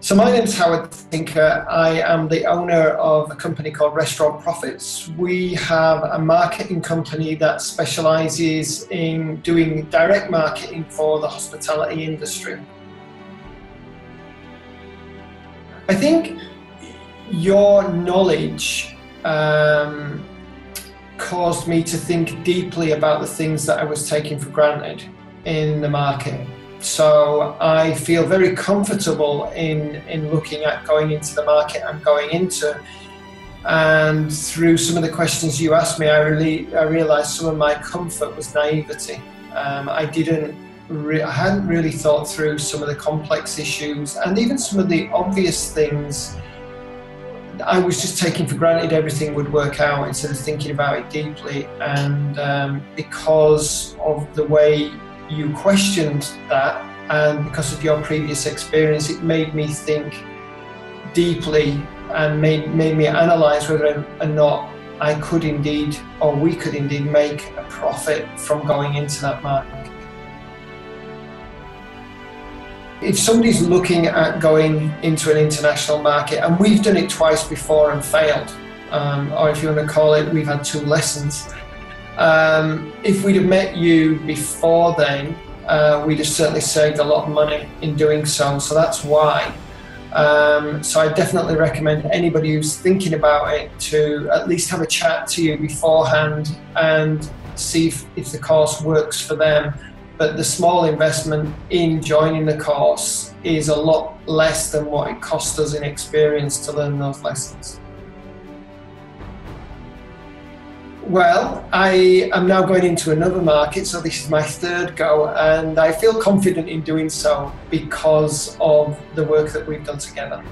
So my name is Howard Tinker. I am the owner of a company called Restaurant Profits. We have a marketing company that specializes in doing direct marketing for the hospitality industry. I think your knowledge um, caused me to think deeply about the things that I was taking for granted in the market. So I feel very comfortable in, in looking at going into the market I'm going into. And through some of the questions you asked me, I really I realized some of my comfort was naivety. Um, I didn't re- I hadn't really thought through some of the complex issues and even some of the obvious things. I was just taking for granted everything would work out instead of thinking about it deeply. And um, because of the way you questioned that, and because of your previous experience, it made me think deeply and made, made me analyze whether or not I could indeed, or we could indeed, make a profit from going into that market. If somebody's looking at going into an international market, and we've done it twice before and failed, um, or if you want to call it, we've had two lessons. Um, if we'd have met you before then, uh, we'd have certainly saved a lot of money in doing so. So that's why. Um, so I definitely recommend anybody who's thinking about it to at least have a chat to you beforehand and see if, if the course works for them. But the small investment in joining the course is a lot less than what it cost us in experience to learn those lessons. Well, I am now going into another market, so this is my third go, and I feel confident in doing so because of the work that we've done together.